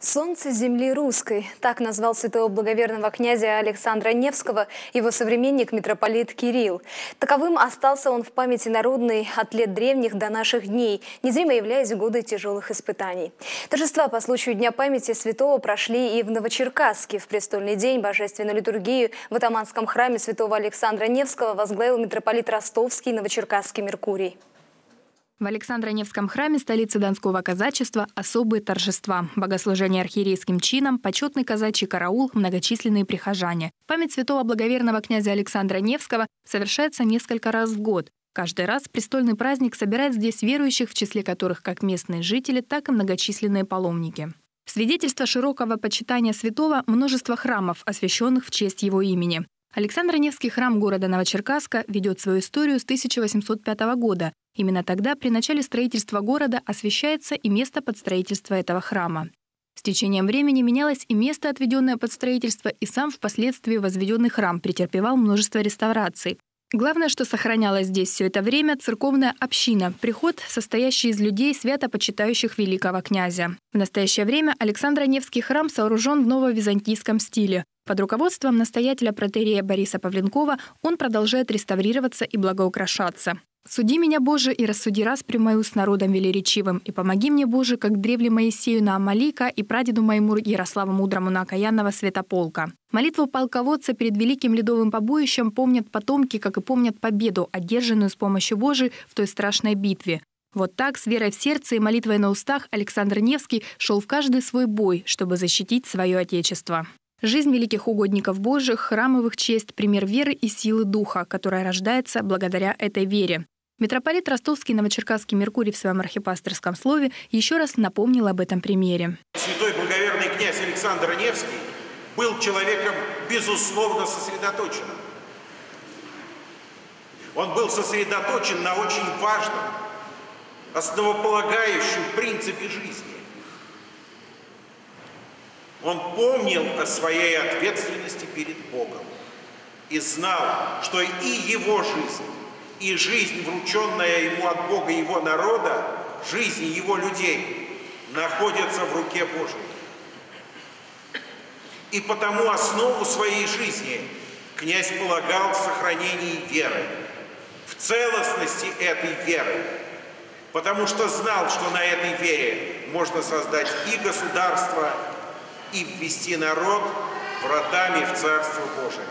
«Солнце земли русской» – так назвал святого благоверного князя Александра Невского его современник митрополит Кирилл. Таковым остался он в памяти народной от лет древних до наших дней, незримо являясь в годы тяжелых испытаний. Торжества по случаю Дня памяти святого прошли и в Новочеркасске. В престольный день божественную литургию в атаманском храме святого Александра Невского возглавил митрополит Ростовский Новочеркасский Меркурий. В Александро-Невском храме столицы Донского казачества особые торжества. Богослужение архиерейским чином, почетный казачий караул, многочисленные прихожане. Память святого благоверного князя Александра Невского совершается несколько раз в год. Каждый раз престольный праздник собирает здесь верующих, в числе которых как местные жители, так и многочисленные паломники. Свидетельство широкого почитания святого – множество храмов, освященных в честь его имени. Александро-Невский храм города Новочеркасска ведет свою историю с 1805 года. Именно тогда при начале строительства города освещается и место под строительство этого храма. С течением времени менялось и место, отведенное под строительство, и сам впоследствии возведенный храм претерпевал множество реставраций. Главное, что сохранялось здесь все это время – церковная община, приход, состоящий из людей, свято почитающих великого князя. В настоящее время Александро-Невский храм сооружен в нововизантийском стиле. Под руководством настоятеля протерея Бориса Павленкова он продолжает реставрироваться и благоукрашаться. «Суди меня, Боже, и рассуди распрю мою с народом велеречивым, и помоги мне, Боже, как древле Моисею на Амалика и прадеду моему Ярославу Мудрому на окаянного святополка». Молитву полководца перед великим ледовым побоищем помнят потомки, как и помнят победу, одержанную с помощью Божией в той страшной битве. Вот так, с верой в сердце и молитвой на устах, Александр Невский шел в каждый свой бой, чтобы защитить свое Отечество. Жизнь великих угодников Божьих, храмовых честь – пример веры и силы духа, которая рождается благодаря этой вере. Митрополит Ростовский Новочеркасский Меркурий в своем архипасторском слове еще раз напомнил об этом примере. Святой благоверный князь Александр Невский был человеком безусловно сосредоточенным. Он был сосредоточен на очень важном, основополагающем принципе жизни. Он помнил о своей ответственности перед Богом и знал, что и его жизнь и жизнь, врученная ему от Бога его народа, жизни его людей, находятся в руке Божьей. И потому основу своей жизни князь полагал в сохранении веры, в целостности этой веры, потому что знал, что на этой вере можно создать и государство, и ввести народ вратами в Царство Божие.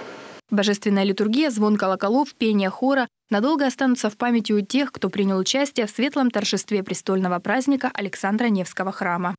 Божественная литургия, звон колоколов, пение хора надолго останутся в памяти у тех, кто принял участие в светлом торжестве престольного праздника Александра Невского храма.